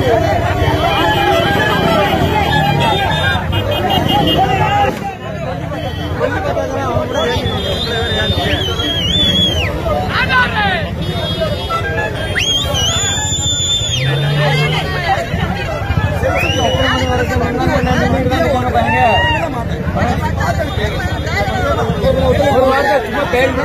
Yeah.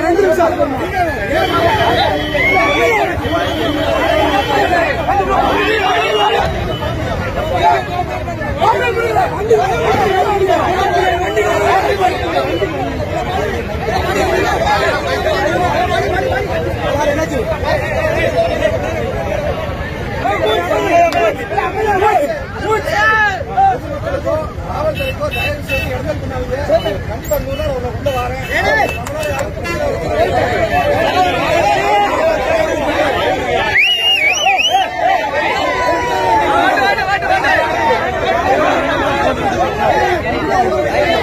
ரெண்டு நிமிஷம் காவல்துறைக்கோ தயவு செய்து இடங்கள் பண்ணாதீங்க கண்டிப்பா நூறு உள்ள வரேன் Hallelujah.